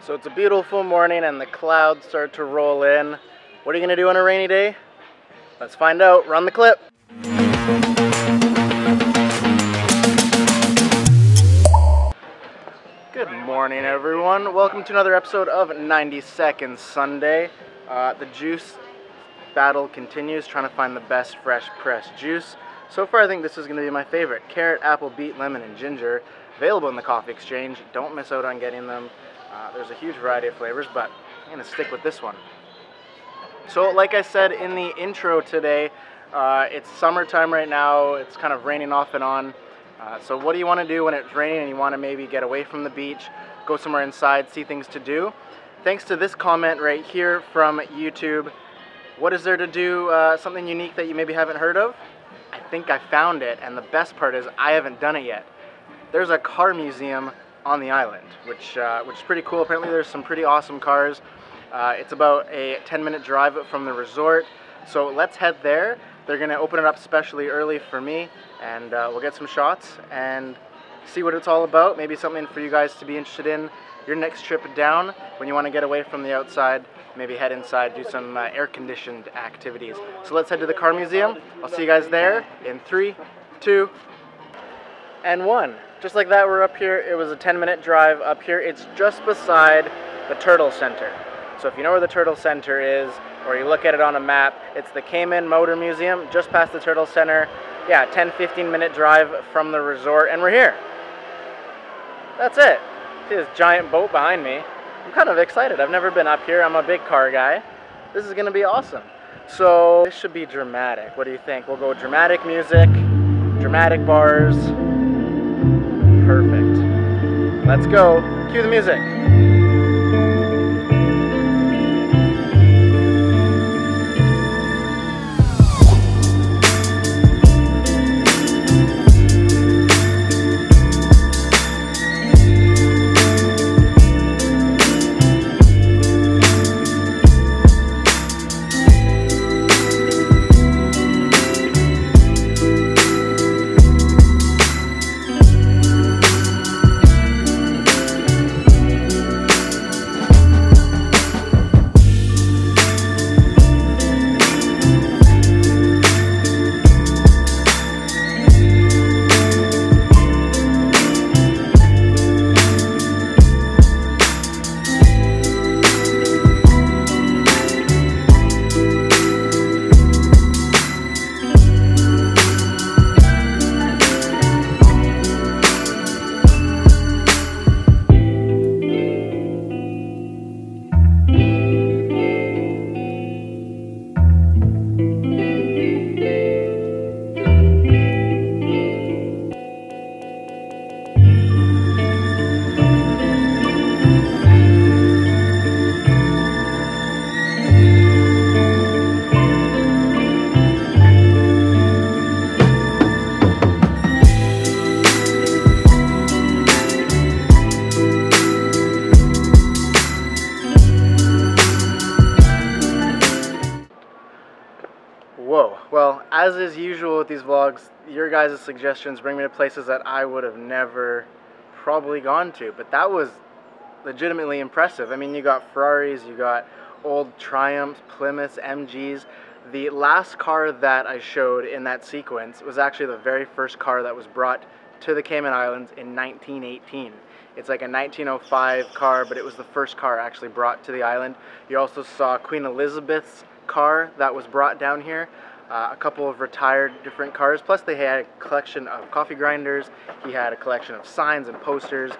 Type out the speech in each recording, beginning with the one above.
So it's a beautiful morning and the clouds start to roll in. What are you to do on a rainy day? Let's find out. Run the clip. Good morning, everyone. Welcome to another episode of 90 Seconds Sunday. Uh, the juice battle continues, trying to find the best fresh pressed juice. So far, I think this is to be my favorite carrot, apple, beet, lemon, and ginger. Available in the Coffee Exchange. Don't miss out on getting them. Uh, there's a huge variety of flavors, but I'm to stick with this one. So, like I said in the intro today, uh, it's summertime right now. It's kind of raining off and on. Uh, so, what do you want to do when it's raining and you want to maybe get away from the beach, go somewhere inside, see things to do? Thanks to this comment right here from YouTube. What is there to do? Uh, something unique that you maybe haven't heard of? I think I found it, and the best part is I haven't done it yet. There's a car museum on the island, which uh, which is pretty cool. Apparently, there's some pretty awesome cars. Uh, it's about a 10-minute drive from the resort, so let's head there. They're gonna open it up specially early for me, and uh, we'll get some shots and see what it's all about. Maybe something for you guys to be interested in your next trip down when you want to get away from the outside. Maybe head inside, do some uh, air-conditioned activities. So let's head to the car museum. I'll see you guys there in three, two, and one. Just like that, we're up here. It was a 10 minute drive up here. It's just beside the Turtle Center. So if you know where the Turtle Center is, or you look at it on a map, it's the Cayman Motor Museum, just past the Turtle Center. Yeah, 10, 15 minute drive from the resort, and we're here. That's it. See this giant boat behind me. I'm kind of excited. I've never been up here. I'm a big car guy. This is gonna be awesome. So this should be dramatic. What do you think? We'll go dramatic music, dramatic bars. Let's go. Cue the music. Well, as is usual with these vlogs, your guys' suggestions bring me to places that I would have never probably gone to. But that was legitimately impressive. I mean, you got Ferraris, you got old Triumphs, Plymouths, MGs. The last car that I showed in that sequence was actually the very first car that was brought to the Cayman Islands in 1918. It's like a 1905 car, but it was the first car actually brought to the island. You also saw Queen Elizabeth's car that was brought down here. Uh, a couple of retired different cars. Plus, they had a collection of coffee grinders. He had a collection of signs and posters.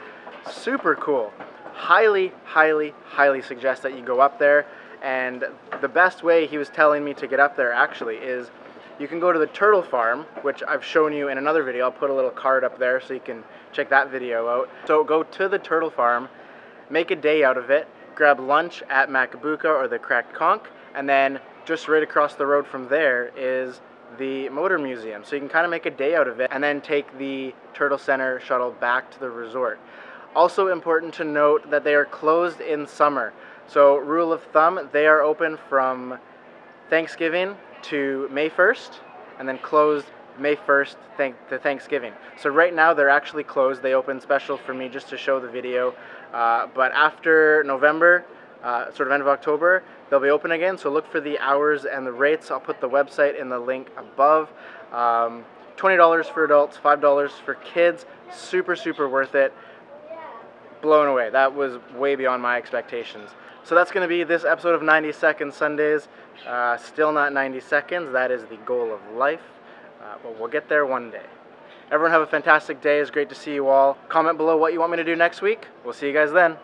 Super cool. Highly, highly, highly suggest that you go up there. And the best way he was telling me to get up there actually is you can go to the turtle farm, which I've shown you in another video. I'll put a little card up there so you can check that video out. So go to the turtle farm, make a day out of it, grab lunch at Macabuca or the Cracked Conch, and then just right across the road from there is the motor museum. So you can kind of make a day out of it and then take the Turtle Center shuttle back to the resort. Also important to note that they are closed in summer. So rule of thumb, they are open from Thanksgiving to May 1st and then closed May 1st thank, to Thanksgiving. So right now they're actually closed. They opened special for me just to show the video. Uh, but after November, uh, sort of end of October, they'll be open again. So look for the hours and the rates. I'll put the website in the link above. Um, $20 for adults, $5 for kids. Super, super worth it. Blown away. That was way beyond my expectations. So that's going to be this episode of 90 Second Sundays. Uh, still not 90 seconds. That is the goal of life. Uh, but we'll get there one day. Everyone have a fantastic day. It's great to see you all. Comment below what you want me to do next week. We'll see you guys then.